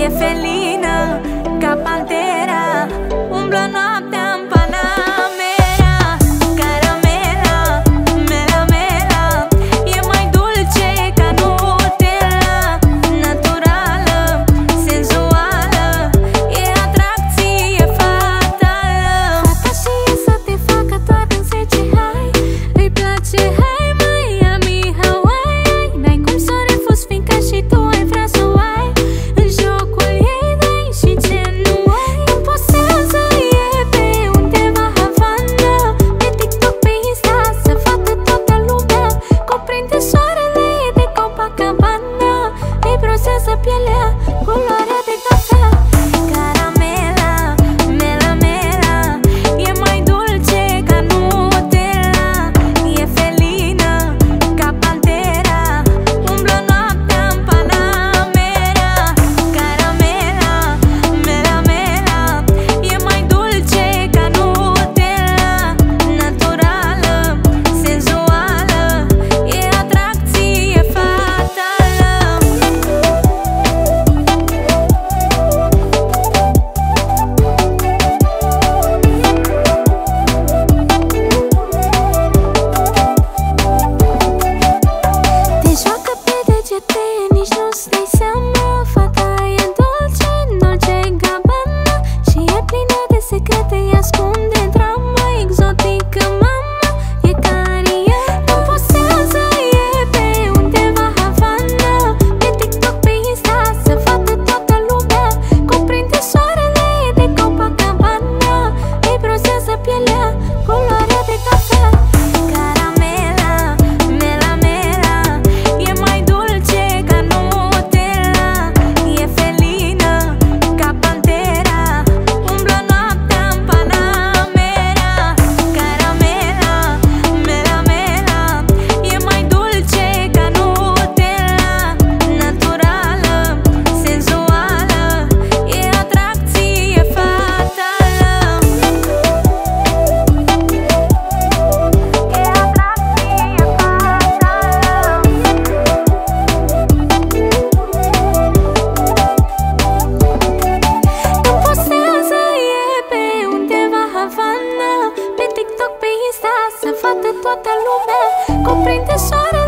nadie feliz. piel 脸 toată lumea Cuprinde soarele de Copacabana Îi brosează pielea culoarea de cafea